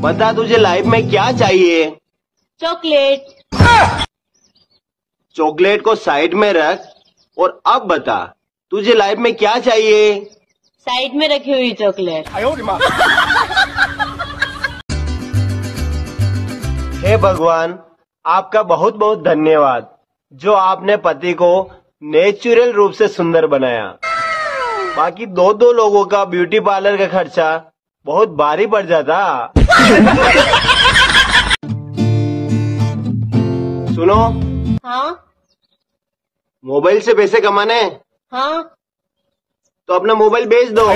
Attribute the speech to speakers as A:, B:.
A: बता तुझे लाइफ में क्या चाहिए?
B: चॉकलेट।
A: चॉकलेट को साइड में रख और अब बता तुझे लाइफ में क्या चाहिए?
B: साइड में रखी हुई चॉकलेट।
A: हे भगवान आपका बहुत बहुत धन्यवाद जो आपने पति को नेचुरल रूप से सुंदर बनाया। बाकी दो दो लोगों का ब्यूटी पार्लर का खर्चा बहुत भारी पड़ जाता। सुनो।
B: हाँ।
A: मोबाइल से पैसे कमाने
B: हाँ।
A: तो अपना मोबाइल बेच दो।